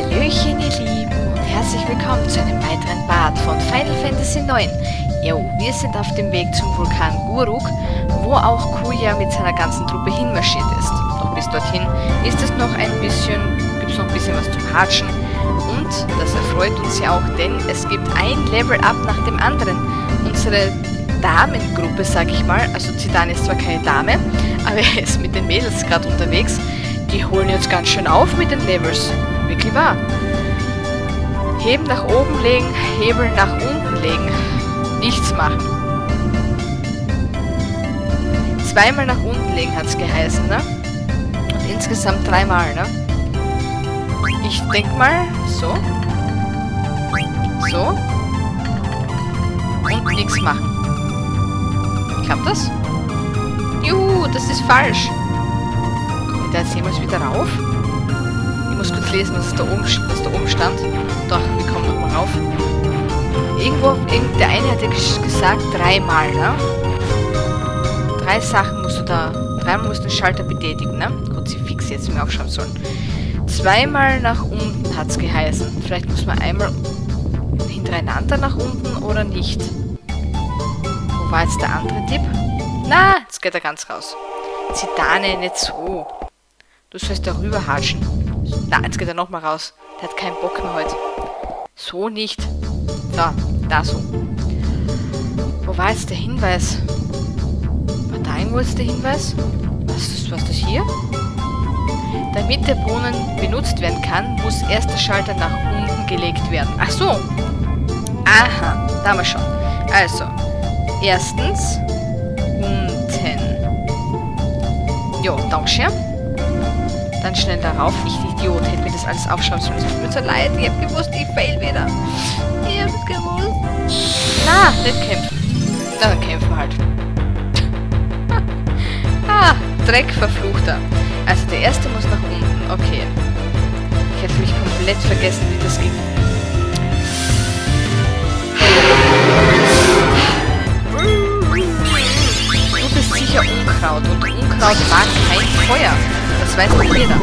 Hallöchen ihr Lieben und herzlich willkommen zu einem weiteren Part von Final Fantasy IX. Jo, wir sind auf dem Weg zum Vulkan Guruk, wo auch Kuya mit seiner ganzen Truppe hinmarschiert ist. Doch bis dorthin ist es noch ein bisschen, gibt es noch ein bisschen was zum Hatschen. Und das erfreut uns ja auch, denn es gibt ein Level-Up nach dem anderen. Unsere Damengruppe, sag ich mal, also Zidane ist zwar keine Dame, aber er ist mit den Mädels gerade unterwegs, die holen jetzt ganz schön auf mit den Levels. Wirklich wahr. Heben nach oben legen, Hebel nach unten legen. Nichts machen. Zweimal nach unten legen hat es geheißen, ne? Und insgesamt dreimal, ne? Ich denk mal, so. So. Und nichts machen. Klappt das? Juhu, das ist falsch. Kommt der jetzt jemals wieder rauf? Muss kurz lesen, was da oben, was da oben stand. Doch, wir kommen nochmal rauf. Irgendwo, der eine hat ja gesagt, dreimal, ne? Drei Sachen musst du da, dreimal musst du den Schalter betätigen, ne? Kruzifix jetzt mir aufschauen sollen. Zweimal nach unten hat es geheißen. Vielleicht muss man einmal hintereinander nach unten oder nicht. Wo war jetzt der andere Tipp? Na, jetzt geht er ganz raus. Zitane, nicht so. Du sollst darüber hatschen. Na, jetzt geht er nochmal raus. Der hat keinen Bock mehr heute. So nicht. So, da so. Wo war jetzt der Hinweis? War da irgendwo jetzt der Hinweis? Was ist, was ist das hier? Damit der Brunnen benutzt werden kann, muss erst der Schalter nach unten gelegt werden. Ach so. Aha, da haben wir schon. Also, erstens unten. Jo, Dankeschön. Dann schnell darauf. Ich, Idiot, hätte mir das alles aufschreiben sollen. Es tut mir so leid. Ich hab gewusst, ich fail wieder. Ich hab's gewusst. Na, nicht kämpfen. Na, dann kämpfen halt. ah, Dreck, verfluchter. Also der erste muss nach unten. Okay. Ich hatte mich komplett vergessen, wie das ging. Du bist sicher Unkraut und Unkraut mag kein Feuer. Weiß doch jeder.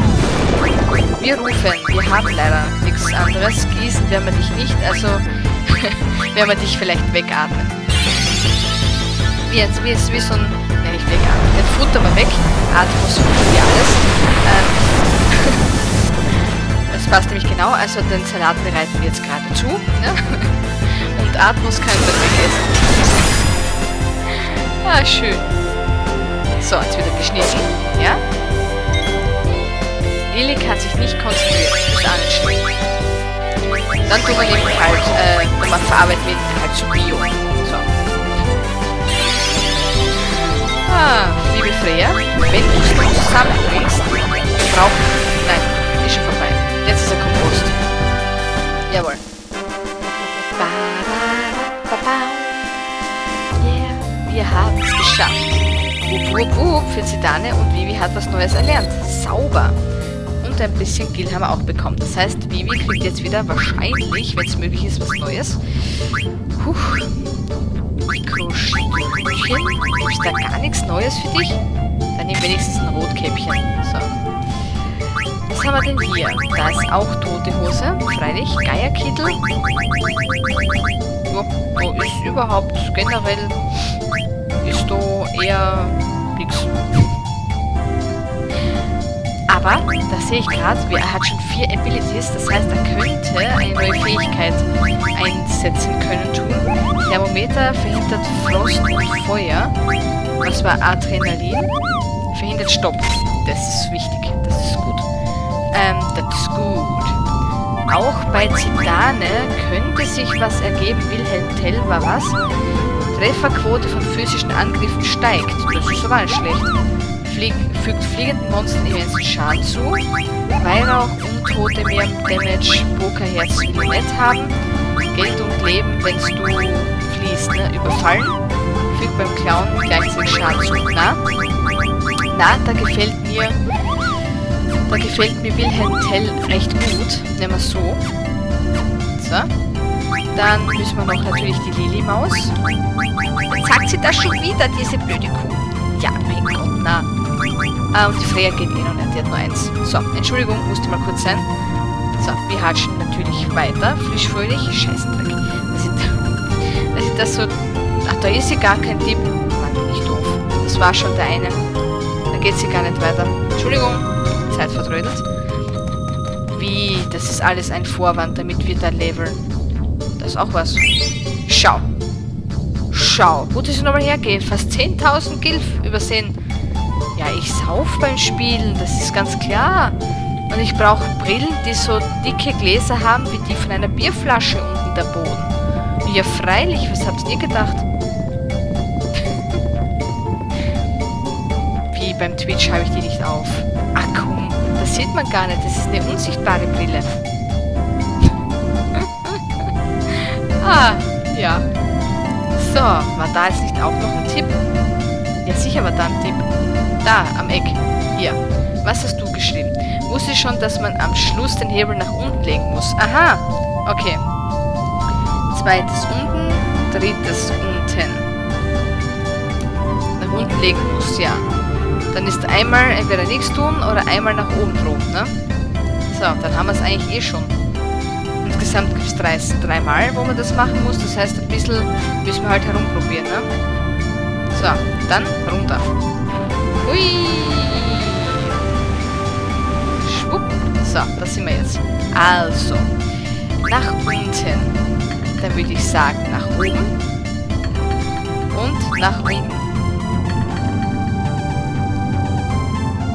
Wir rufen, wir haben leider nichts anderes. Gießen werden wir dich nicht, also werden wir dich vielleicht wegatmen. Wie, wie so ein, nein, nicht wegatmen, den futtern wir weg. Atmos wie alles. Ähm, das passt nämlich genau, also den Salat bereiten wir jetzt gerade zu. Ne? Und Atmos kann wir vergessen. ah, schön. So, jetzt wieder geschnitten. Ja? Lilly kann sich nicht konzentrieren. Ist schlimm. Dann tun wir nämlich halt, äh, man verarbeiten wir halt zu Bio. So. Ah, liebe Freya, wenn du es noch zusammenbringst, brauchen... Nein, ist schon vorbei. Jetzt ist er Kompost. Jawohl. Yeah, wir haben es geschafft. Wupp, wupp, wupp für Zidane und Vivi hat was Neues erlernt. Sauber und ein bisschen Gil haben wir auch bekommen. Das heißt, Vivi kriegt jetzt wieder wahrscheinlich, wenn es möglich ist, was Neues. Huch. Kroschchen. Gibt da gar nichts Neues für dich? Dann nimm wenigstens ein Rotkäppchen. So. Was haben wir denn hier? Da ist auch tote Hose. Freilich. Geierkittel. Ja, wo ist überhaupt generell ist da eher nichts. Aber, da sehe ich gerade, er hat schon vier Abilities, das heißt, er könnte eine neue Fähigkeit einsetzen können tun. Thermometer verhindert Frost und Feuer. Was war Adrenalin? Verhindert Stopp. Das ist wichtig, das ist gut. Ähm, das ist gut. Auch bei Zidane könnte sich was ergeben. Wilhelm Tell war was? Trefferquote von physischen Angriffen steigt. Das ist aber nicht schlecht flieg, fügt fliegenden Monstern immensen Schaden zu. Weihrauch, Untote, mehr Damage, Pokerherz will nicht haben. Geld und Leben, wenn du fließt, ne? Überfallen. Fügt beim Clown gleichzeitig Schaden zu. Na? Na, da gefällt mir da gefällt mir Wilhelm Tell recht gut. Nehmen wir so. So. Dann müssen wir noch natürlich die Lili-Maus. Jetzt sagt sie das schon wieder, diese blöde Kuh. Ja, mein Gott, na. Ah, und die Freya geht eh noch nicht, die hat nur eins. So, Entschuldigung, musste mal kurz sein. So, wir hatschen natürlich weiter. Frischfröhlich. Scheißdreck. Das ist, das ist das so... Ach, da ist hier gar kein Tipp. Mann, bin ich doof. Das war schon der eine. Da geht sie gar nicht weiter. Entschuldigung. Zeit vertrödelt. Wie? Das ist alles ein Vorwand, damit wir da leveln. Das ist auch was. Schau. Schau. Wo das nochmal hergeht. Fast 10.000 Gilf übersehen. Ja, ich sauf beim Spielen. Das ist ganz klar. Und ich brauche Brillen, die so dicke Gläser haben, wie die von einer Bierflasche unten der Boden. Ja, freilich. Was habt ihr gedacht? Wie beim Twitch habe ich die nicht auf. Ach komm, das sieht man gar nicht. Das ist eine unsichtbare Brille. ah, ja. So, war da jetzt nicht auch noch ein Tipp? Ja, sicher war da ein Tipp. Da, am Eck. Hier. Was hast du geschrieben? Wusste schon, dass man am Schluss den Hebel nach unten legen muss. Aha. Okay. Zweites unten, drittes unten. Nach unten legen muss, ja. Dann ist einmal entweder nichts tun oder einmal nach oben drum, ne? So, dann haben wir es eigentlich eh schon. Insgesamt gibt es drei, dreimal, wo man das machen muss. Das heißt, ein bisschen müssen wir halt herumprobieren, ne? So, dann runter. Hui! Schwupp. So, da sind wir jetzt. Also, nach unten. Dann würde ich sagen, nach oben. Und nach unten.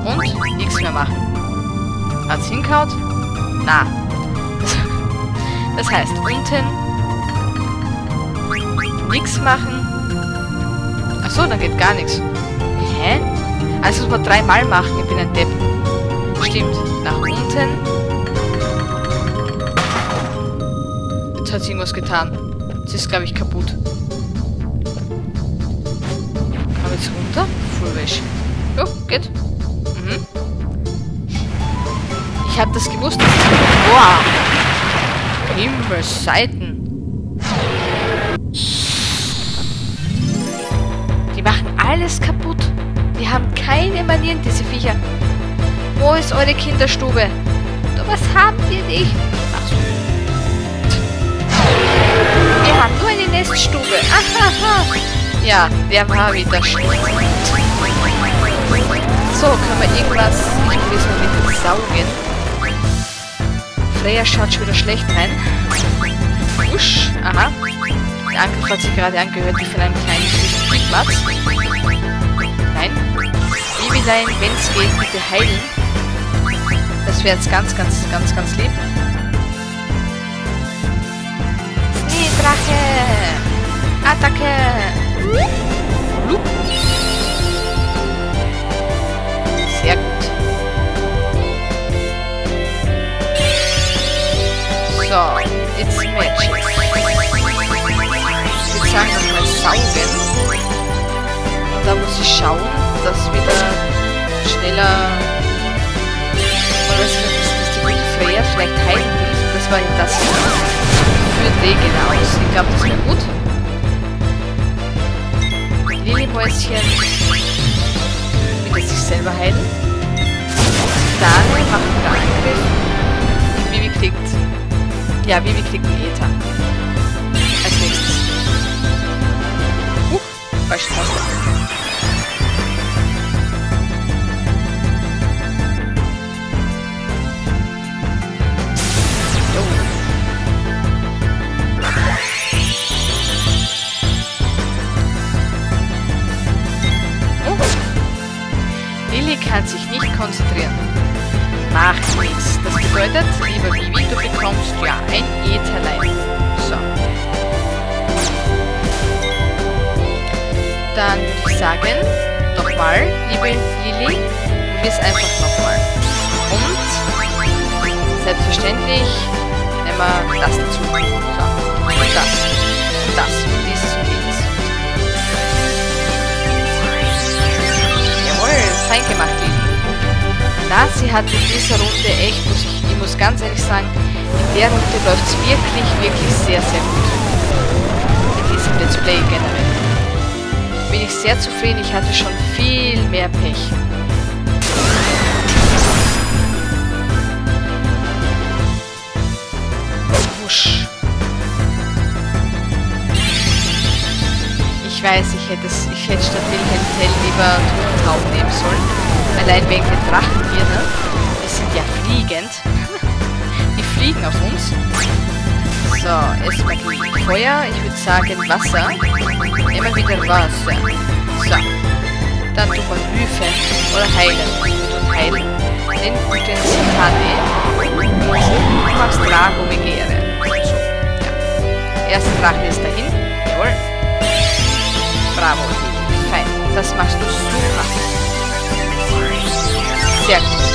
Und nichts mehr machen. Hat's hinkaut? Na. Das heißt, unten nichts machen. Achso, dann geht gar nichts. Hä? Also muss man dreimal machen, ich bin ein Depp. Stimmt. Nach unten. Jetzt hat sie irgendwas getan. Sie ist, glaube ich, kaputt. Kann jetzt runter? Voll wäsch. Jo, geht. Mhm. Ich habe das gewusst. Dass es Boah! Himmelsseiten. Die machen alles kaputt. Die haben keine Manieren, diese Viecher. Wo ist eure Kinderstube? Du, was habt ihr nicht? Ach so. Wir haben nur eine Neststube. Ahaha. Ja, der war wieder schlecht. So, kann man irgendwas... Ich es mal mit Saugen. Freya schaut schon wieder schlecht rein. Usch, aha. Der Angriff hat sich gerade angehört wie von einem kleinen Spielplatz. Nein. Babylein, wenn es geht, bitte heilen. Das wäre jetzt ganz, ganz, ganz, ganz lieb. Schneedrache! Attacke! Lup. Sehr gut. So, it's magic. Ich würde sagen, nochmal saugen. Und da muss ich schauen, dass wieder schneller... Oder dass, dass die gute Freya vielleicht heilen hilft. Das war das. Für die genau. Ich glaube, das wäre gut. Lilienhäuschen wieder sich selber heilen. Dane macht wieder Angriff. Und Bibi kriegt ja, Vivi kriegt einen Ether. Als nächstes. Huch, falsche Taste. Oh. Lilly kann sich nicht konzentrieren. Das bedeutet, lieber Vivi, du bekommst ja ein Ätherlein. So. Dann würde ich sagen, nochmal, liebe Lilly, probier es einfach nochmal. Und selbstverständlich nehmen wir das dazu. So. Und das. Und das. Und dieses und jenes. Jawohl, fein gemacht, Lilly. Nazi hat in dieser Runde echt, ich muss ganz ehrlich sagen, in der Runde läuft es wirklich, wirklich sehr, sehr gut. In diesem Let's Play generell. Bin ich sehr zufrieden, ich hatte schon viel mehr Pech. Wusch. Ich weiß, ich hätte, es, ich hätte statt Wilhelm Tell lieber Totentauben nehmen sollen. Allein wegen den Drachen hier, ne? Die sind ja fliegend. Fliegen auf uns. So, erstmal Feuer. Ich würde sagen Wasser. Immer wieder Wasser. So. Dann tun wir Hüfe oder heilen. Heilen. Den guten Sitane. Du machst Drago Megere. So. Ja. Erster Drache ist dahin. Jawohl. Bravo. Fein. Das machst du super. Sehr gut.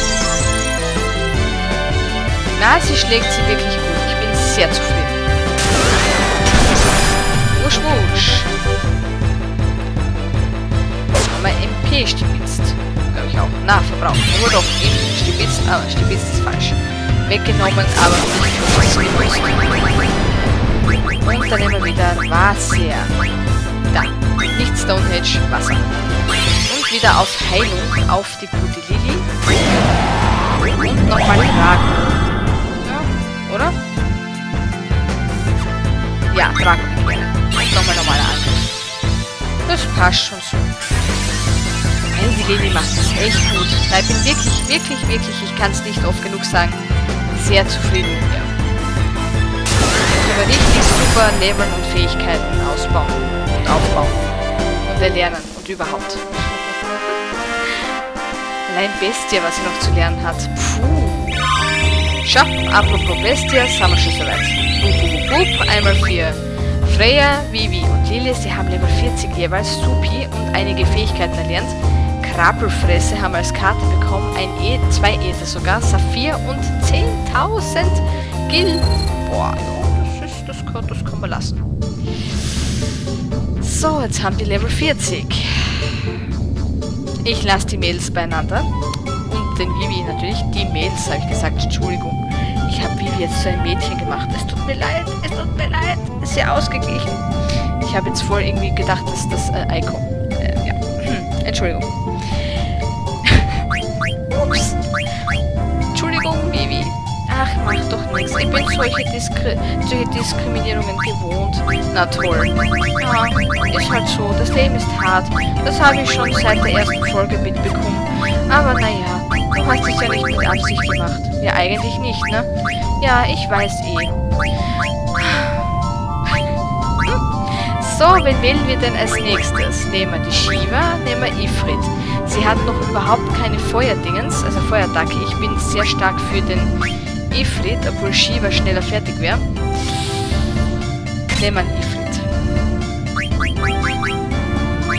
Na, sie schlägt sie wirklich gut. Ich bin sehr zufrieden. Wusch, wusch. Wir MP stibitzt. Glaube ich auch. Na, verbraucht. Nur doch eben stibitzt, aber stibitzt ist falsch. Weggenommen, aber nicht genutzt. Und dann wir wieder Wasser. Da. Nicht Stonehenge, Wasser. Und wieder auf Heilung auf die gute Lilly. Und nochmal Drago. Ja, Drago Und nochmal normaler Angriff. Das passt schon so. Weil die Lilly macht das echt gut. Ich bin wirklich, wirklich, wirklich, ich kann es nicht oft genug sagen, sehr zufrieden mit ihr. Ich richtig super Leveln und Fähigkeiten ausbauen und aufbauen und erlernen und überhaupt. Allein Bestia, was sie noch zu lernen hat. Puh. Schau, apropos Bestia. Wup, wup, wup, einmal für Freya, Vivi und Lili. Sie haben Level 40 jeweils, Supi und einige Fähigkeiten erlernt. Krabbelfresse haben als Karte bekommen, ein E, zwei Ether sogar, Saphir und 10.000 Gil. Boah, ja, das, ist, das, kann, das kann man lassen. So, jetzt haben die Level 40. Ich lasse die Mädels beieinander. Den Vivi natürlich. Die Mädels, habe ich gesagt. Entschuldigung. Ich habe Vivi jetzt zu einem Mädchen gemacht. Es tut mir leid. Es tut mir leid. Sehr ausgeglichen. Ich habe jetzt voll irgendwie gedacht, dass das äh, Eiko. Äh, ja. Entschuldigung. Ups. Entschuldigung, Vivi. Ach, mach doch nichts. Ich bin solche, Diskri solche Diskriminierungen gewohnt. Na toll. Ja, ist halt so. Das Leben ist hart. Das habe ich schon seit der ersten Folge mitbekommen. Aber naja, hast es ja nicht mit Absicht gemacht. Ja, eigentlich nicht, ne? Ja, ich weiß eh. So, wen wählen wir denn als nächstes? Nehmen wir die Shiva, nehmen wir Ifrit. Sie hat noch überhaupt keine Feuerdingens, also Feuerattacke. Ich bin sehr stark für den Ifrit, obwohl Shiva schneller fertig wäre. Nehmen wir Ifrit.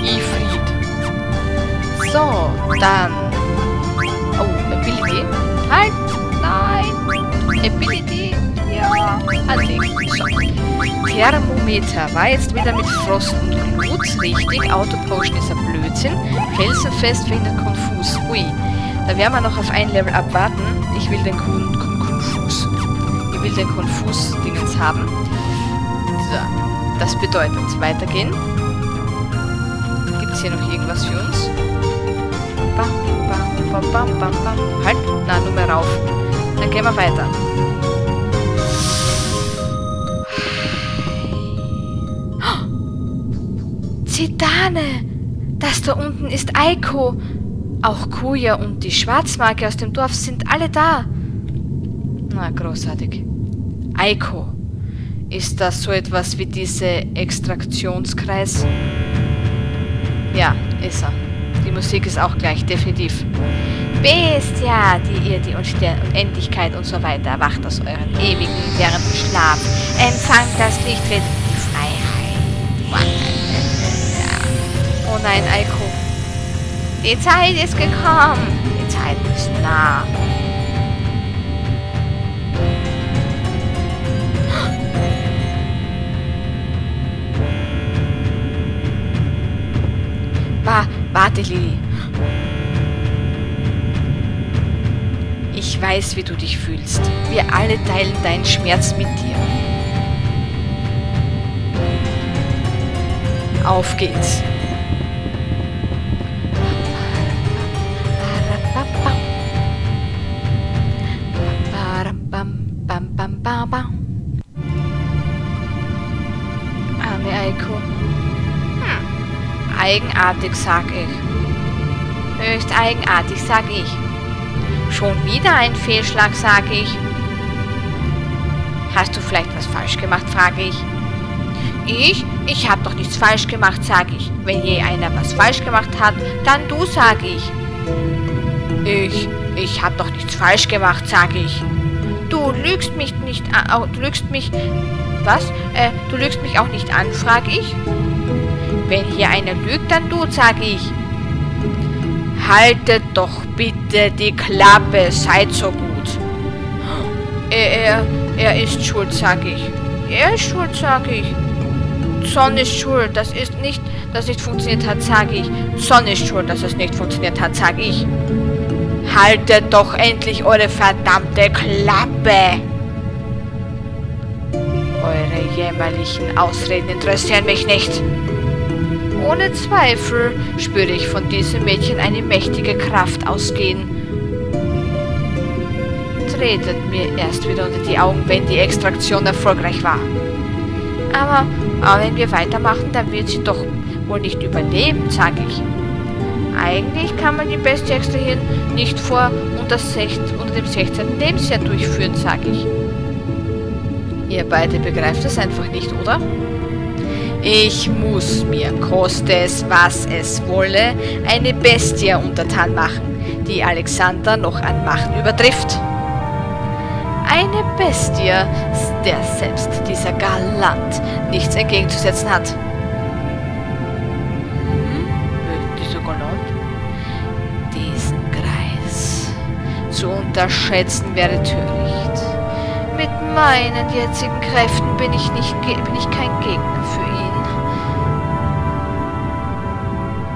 Ifrit. So, dann... Ability. Halt! Nein! Ability. Ja, anlegen. So. Thermometer. War jetzt wieder mit Frost und Glut. Richtig. Autopotion ist ein Blödsinn. Felsenfest verhindert Konfus. Ui. Da werden wir noch auf ein Level abwarten. Ich will den Kun Kun Konfus. Ich will den Konfus-Dingens haben. So. Das bedeutet, weitergehen. Gibt es hier noch irgendwas für uns? Bam, bam, bam, bam, bam. Halt. Na, nur mehr rauf. Dann gehen wir weiter. Zidane! Das da unten ist Eiko. Auch Kuya und die Schwarzmarke aus dem Dorf sind alle da. Na, großartig. Eiko. Ist das so etwas wie diese Extraktionskreis? Ja, ist er. Die Musik ist auch gleich, definitiv. Bestia, die ihr die Unendlichkeit und so weiter erwacht aus euren ewigen, währenden Schlaf. Empfangt das Licht, die Freiheit. Oh nein, Eiko. Die Zeit ist gekommen. Die Zeit ist nah. Warte, Lili. Ich weiß, wie du dich fühlst. Wir alle teilen deinen Schmerz mit dir. Auf geht's. Eigenartig, sag ich. Höchst eigenartig, sag ich. Schon wieder ein Fehlschlag, sag ich. Hast du vielleicht was falsch gemacht, frage ich. Ich? Ich hab doch nichts falsch gemacht, sag ich. Wenn je einer was falsch gemacht hat, dann du, sag ich. Ich? Ich hab doch nichts falsch gemacht, sag ich. Du lügst mich nicht an. Du lügst mich. Was? Äh, du lügst mich auch nicht an, frag ich. Wenn hier einer lügt, dann du, sag ich. Haltet doch bitte die Klappe, seid so gut. Er, er, er ist schuld, sag ich. Er ist schuld, sag ich. Son ist schuld, das ist nicht, dass nicht funktioniert hat, sag ich. Son ist schuld, dass es nicht funktioniert hat, sag ich. Haltet doch endlich eure verdammte Klappe! Eure jämmerlichen Ausreden interessieren mich nicht. Ohne Zweifel spüre ich von diesem Mädchen eine mächtige Kraft ausgehen. Tretet mir erst wieder unter die Augen, wenn die Extraktion erfolgreich war. Aber, wenn wir weitermachen, dann wird sie doch wohl nicht überleben, sage ich. Eigentlich kann man die Bestie extrahieren nicht vor unter, 16, unter dem 16. Lebensjahr durchführen, sage ich. Ihr beide begreift das einfach nicht, oder? Ich muss mir, koste es, was es wolle, eine Bestie untertan machen, die Alexander noch an Macht übertrifft. Eine Bestie, der selbst dieser Galant nichts entgegenzusetzen hat. Hm? Dieser Galant? Diesen Kreis zu unterschätzen wäre töricht. Mit meinen jetzigen Kräften bin ich, nicht, bin ich kein Gegner für ihn.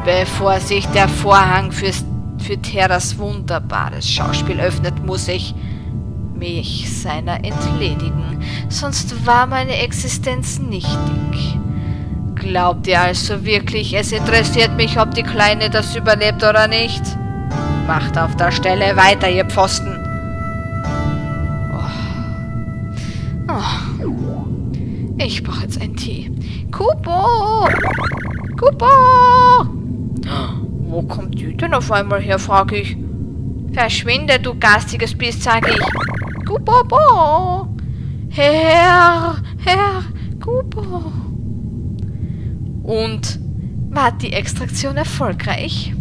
Bevor sich der Vorhang fürs, für Terras wunderbares Schauspiel öffnet, muss ich mich seiner entledigen, sonst war meine Existenz nichtig. Glaubt ihr also wirklich, es interessiert mich, ob die Kleine das überlebt oder nicht? Macht auf der Stelle weiter, ihr Pfosten. Oh. Oh. Ich brauche jetzt einen Tee. Kupo! Kupo! Wo kommt die denn auf einmal her, frage ich. Verschwinde, du garstiges Biest, sage ich. Kupopo! Herr, Herr, Kupo! Und war die Extraktion erfolgreich?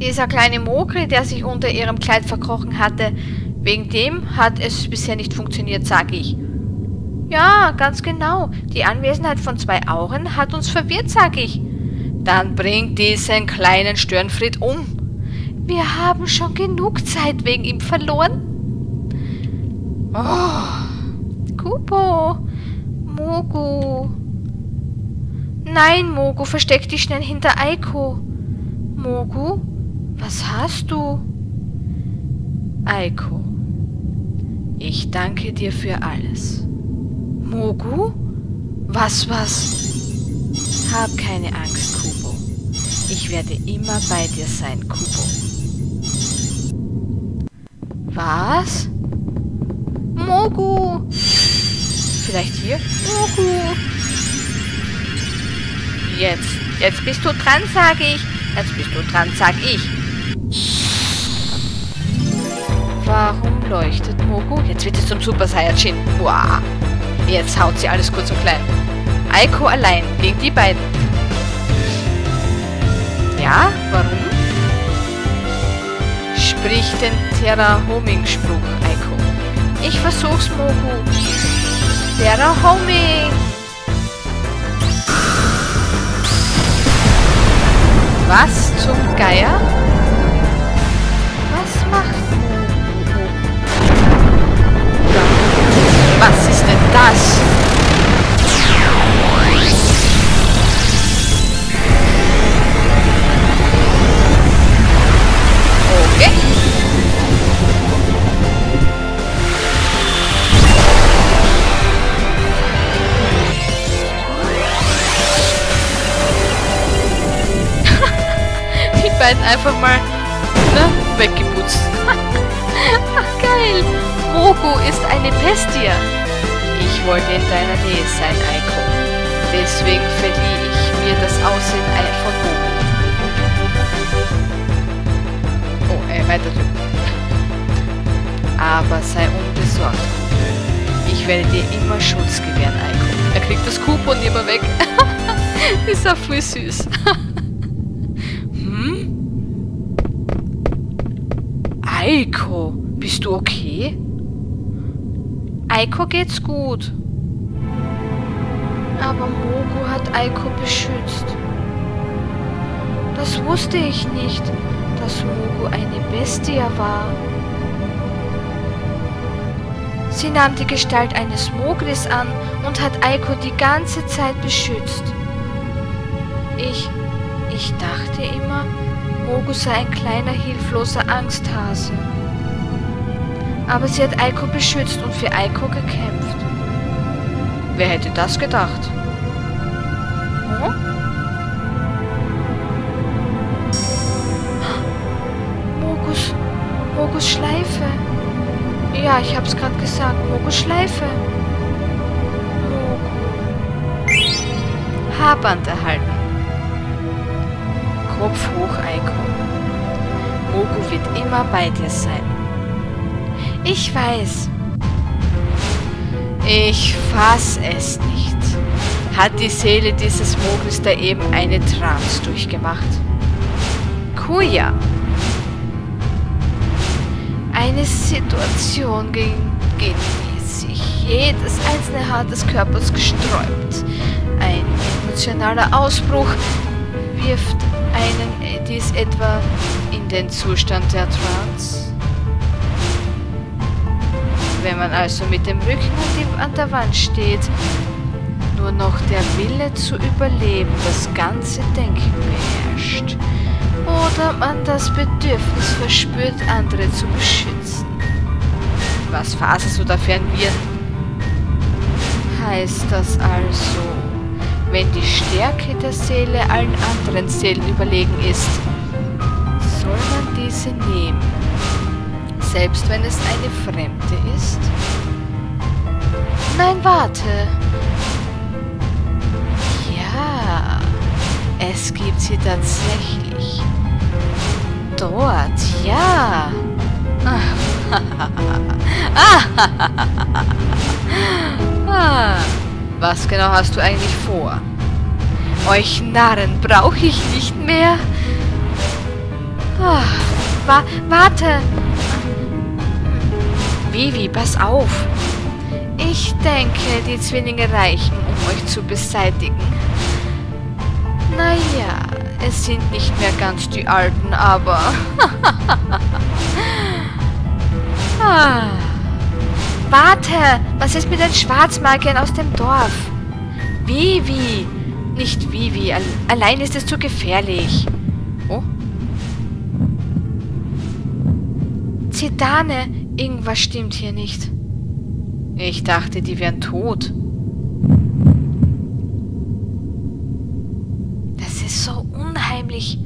Dieser kleine Mogri, der sich unter ihrem Kleid verkrochen hatte, wegen dem hat es bisher nicht funktioniert, sage ich. Ja, ganz genau. Die Anwesenheit von zwei Auren hat uns verwirrt, sage ich. Dann bringt diesen kleinen Störenfried um. Wir haben schon genug Zeit wegen ihm verloren. Oh, Kupo, Mogu. Nein, Mogu, versteck dich schnell hinter Aiko. Mogu, was hast du? Aiko, ich danke dir für alles. Mogu? Was, was? Hab keine Angst, Kubo. Ich werde immer bei dir sein, Kubo. Was? Mogu! Vielleicht hier? Mogu! Jetzt, jetzt bist du dran, sage ich. Jetzt bist du dran, sag ich. Warum leuchtet Mogu? Jetzt wird es zum Super Saiyajin. Wow. Jetzt haut sie alles kurz und klein. Aiko allein gegen die beiden. Ja, warum? Sprich den Terra Homing Spruch, Aiko. Ich versuch's, Mogu. Terra Homing! Was zum Geier? Was macht Mogu? Was ist denn das? Beiden einfach mal ne, weggeputzt. Ach geil! Mogu ist eine Bestie. Ich wollte in deiner Nähe sein, Eiko. Deswegen verlieh ich mir das Aussehen von Momo. Äh, weiter drücken. Aber sei unbesorgt. Ich werde dir immer Schutz gewähren, Eiko. Er kriegt das Coupon immer weg. Ist auch voll süß. hm? Eiko, bist du okay? Eiko geht's gut. Aber Mogo hat Eiko beschützt. Das wusste ich nicht, Mogo eine Bestie war. Sie nahm die Gestalt eines Mogris an und hat Eiko die ganze Zeit beschützt. Ich, ich dachte immer, Mogo sei ein kleiner, hilfloser Angsthase. Aber sie hat Eiko beschützt und für Eiko gekämpft. Wer hätte das gedacht? Hm? Mogus Schleife. Ja, ich hab's gerade gesagt. Mogus Schleife. Mogu. Haarband erhalten. Kopf hoch, Eiko. Mogu wird immer bei dir sein. Ich weiß. Ich fass es nicht. Hat die Seele dieses Mogels da eben eine Trance durchgemacht? Kuya. Eine Situation, gegen, gegen die sich jedes einzelne Haar des Körpers gesträubt. Ein emotionaler Ausbruch wirft einen dies etwa in den Zustand der Trance. Wenn man also mit dem Rücken an der Wand steht, nur noch der Wille zu überleben das ganze Denken beherrscht. Oder man das Bedürfnis verspürt, andere zu beschützen. Was faselst du da für ein Viren? Heißt das also, wenn die Stärke der Seele allen anderen Seelen überlegen ist, soll man diese nehmen, selbst wenn es eine Fremde ist? Nein, warte. Es gibt sie tatsächlich. Dort, ja. ah, was genau hast du eigentlich vor? Euch Narren brauche ich nicht mehr. Ah, wa warte. Vivi, pass auf. Ich denke, die Zwillinge reichen, um euch zu beseitigen. Naja, es sind nicht mehr ganz die Alten, aber... ah. Warte, was ist mit den Schwarzmagiern aus dem Dorf? Vivi, nicht Vivi, allein ist es zu gefährlich. Oh. Zidane, irgendwas stimmt hier nicht. Ich dachte, die wären tot. Das ist so unheimlich.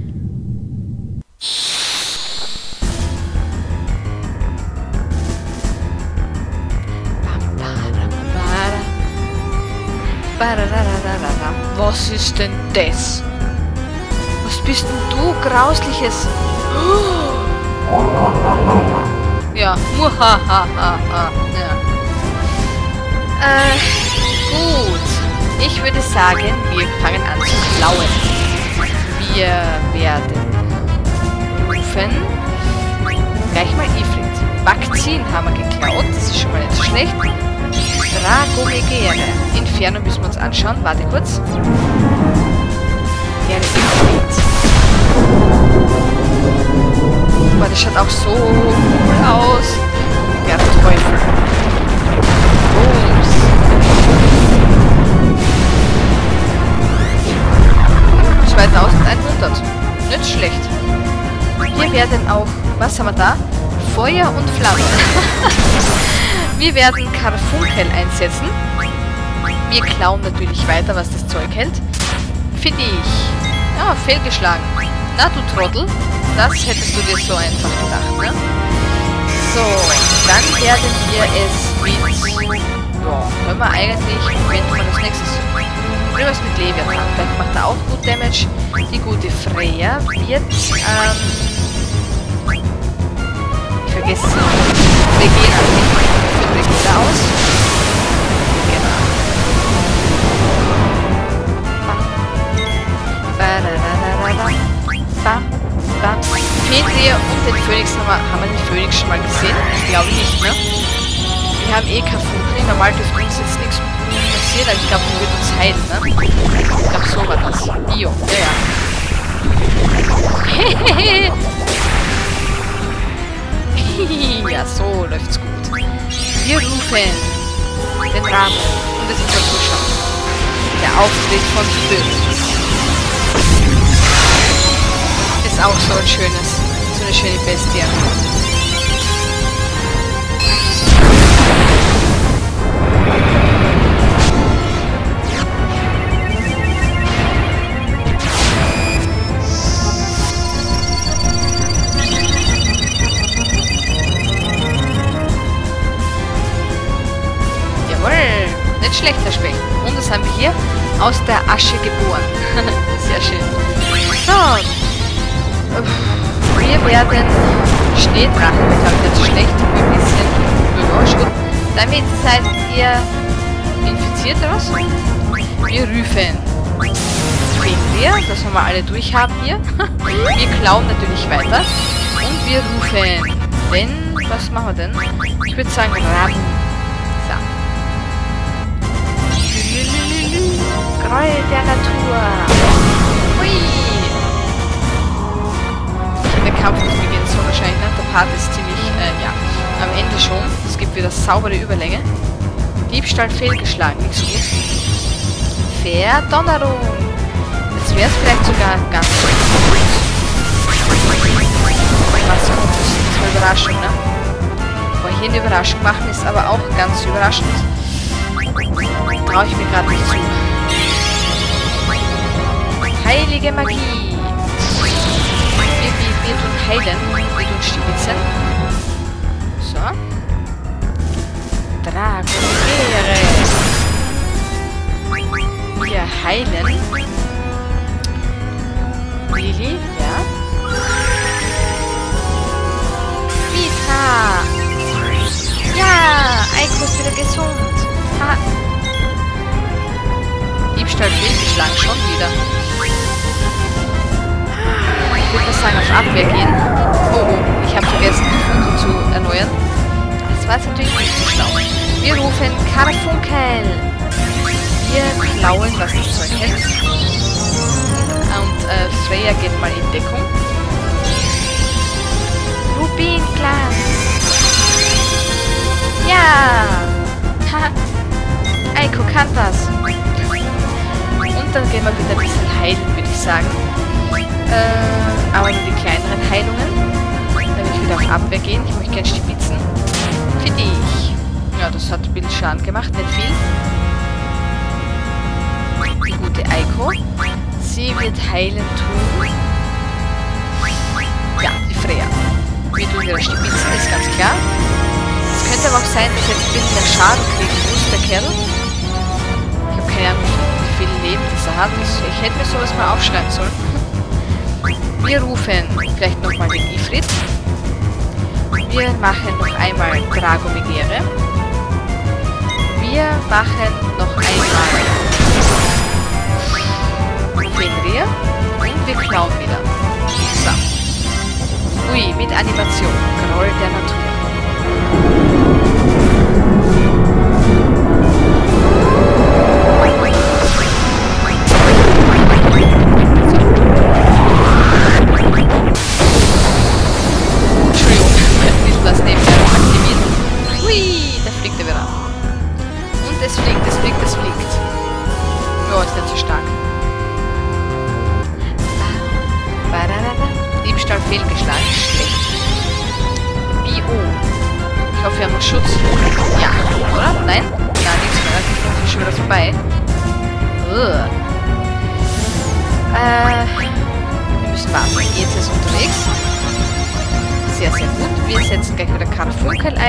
Was ist denn das? Was bist denn du, Grausliches? Ja, muhahaha. Ja. Äh, gut. Ich würde sagen, wir fangen an zu klauen. Wir werden rufen. Gleich mal Ifrit. Vakzin haben wir geklaut. Das ist schon mal nicht so schlecht. Drago Megere. Inferno müssen wir uns anschauen. Warte kurz. Der Ifrit. Boah, das schaut auch so cool aus. Der Teufel. 2100. Nicht schlecht. Wir werden auch, was haben wir da? Feuer und Flamme. wir werden Karfunkel einsetzen. Wir klauen natürlich weiter, was das Zeug hält. Finde ich. Ja, fehlgeschlagen. Na, du Trottel. Das hättest du dir so einfach gedacht, ne? So, dann werden wir es mit... Ja, können wir eigentlich... Moment, mal das nächstes... Probieren wir es mit Leviathan. Vielleicht macht er auch gut Damage. Die gute Freya wird, ähm... Ich vergesse es. Regina. Führt Regina aus. Genau. Bam. Bam. Und den Phönix haben wir, haben wir den Phönix schon mal gesehen? Ich glaube nicht, ne? Wir haben eh kein Funkel. Normal dürfte uns jetzt nichts passieren, aber ich glaube, wir wird uns heilen, ne? Ich glaube, so war das. Bio. Ja, ja. ja, so läuft's gut. Wir rufen den Rahmen und es ist der Zuschauer. Der Auftritt von Phönix. Ist auch so ein schönes, so eine schöne Bestie. Nicht schlechter Speck. Und das haben wir hier aus der Asche geboren. Sehr schön. So. Wir werden Schneedrachen, ich glaube jetzt schlecht, ein bisschen überrascht. Damit seid ihr infiziert oder was? Wir rufen. Kriegen wir, das wir alle durch haben hier. wir klauen natürlich weiter. Und wir rufen. Denn, was machen wir denn? Ich würde sagen, Ram. Gräuel der Natur. Hui. Der Kampf muss beginnen so wahrscheinlich, ne? Der Part ist ziemlich, äh, ja, am Ende schon. Es gibt wieder saubere Überlänge. Diebstahl fehlgeschlagen, nicht so. Verdonnerung. Jetzt wäre es vielleicht sogar ganz gut. Was kommt, das ist eine Überraschung, ne? Boah, hier eine Überraschung machen ist aber auch ganz überraschend. Traue ich mir gerade nicht zu. Heilige Magie. Wir, wir, wir tun heilen. Wir tun stibitzen. So. Dragoniere. Wir heilen. Lili, ja. Vita. Ja, Eiko ist wieder gesund. Ha. Diebstahl fehlgeschlagen, schon wieder. Ich würde sagen, auf Abwehr gehen. Oh, oh, ich habe vergessen, die Funkel zu erneuern. Das war jetzt natürlich nicht so schlau. Wir rufen Karfunkel. Wir klauen, was das Zeug hält. Und äh, Freya geht mal in Deckung. Rubinglas. Ja. Haha. Eiko kann das. Und dann gehen wir wieder ein bisschen heilen, würde ich sagen. Äh, aber nur die kleineren Heilungen. Will ich wieder auf Abwehr gehen. Ich möchte gerne stibitzen. Für dich. Ja, das hat ein bisschen Schaden gemacht, nicht viel. Die gute Eiko. Sie wird heilen tun. Ja, die Freya. Wir tun wieder stibitzen, ist ganz klar. Es könnte aber auch sein, dass er ein bisschen mehr Schaden kriegen muss, der Kerl. Ich habe keine Ahnung, wie viel Leben dieser hat. Ich hätte mir sowas mal aufschreiben sollen. Wir rufen vielleicht nochmal den Ifrit. Wir machen noch einmal Dragomegere. Wir machen noch einmal Fenrir. Und wir klauen wieder. So. Ui, mit Animation. Groll der Natur.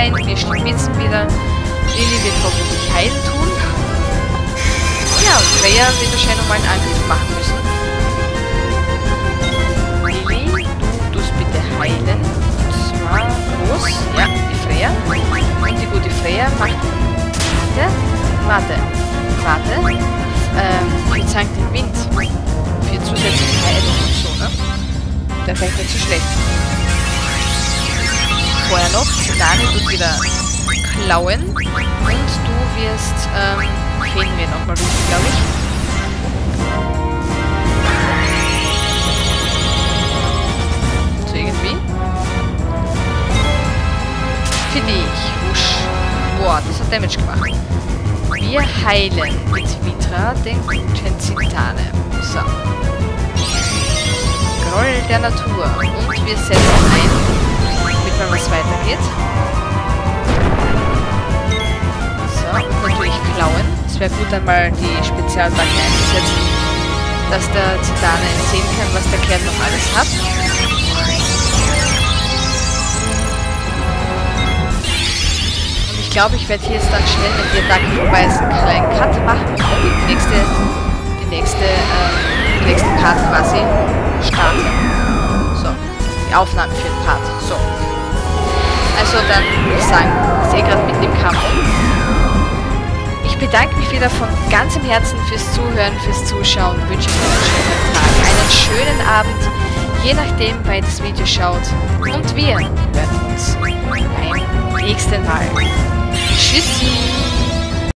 sein. Wir schwitzen wieder. Lilly wird hoffentlich heilen tun. Ja, und Freya wird wahrscheinlich mal einen Angriff machen müssen. Lilly, du tust bitte heilen. Und zwar muss, ja, die Freya. Und die gute Freya macht bitte, warte, warte, ähm, ich zeige den Wind. Für zusätzliche Heilung und so, ne? Der fängt nicht zu schlecht. Vorher noch, Dani tut wieder klauen. Und du wirst, ähm, fehlen wir nochmal rufen, glaube ich. So irgendwie. Für dich. Wusch. Boah, das hat Damage gemacht. Wir heilen mit Vitra den guten Zitane. So. Groll der Natur. Und wir setzen ein, mal was weitergeht. So, natürlich klauen. Es wäre gut, einmal die Spezialattacken einzusetzen, dass der Zitane sehen kann, was der Kerl noch alles hat. Und ich glaube, ich werde hier jetzt dann schnell, wenn die Attacke vorbei einen kleinen Cut machen und die nächste, die nächste, ähm, die nächste Part quasi starten. Die Aufnahme für den Part. So. Also dann würde ich sagen, ich sehe gerade mit dem Kampf. Ich bedanke mich wieder von ganzem Herzen fürs Zuhören, fürs Zuschauen. Wünsche euch einen schönen Tag, einen schönen Abend, je nachdem, wer das Video schaut. Und wir hören uns beim nächsten Mal. Tschüssi!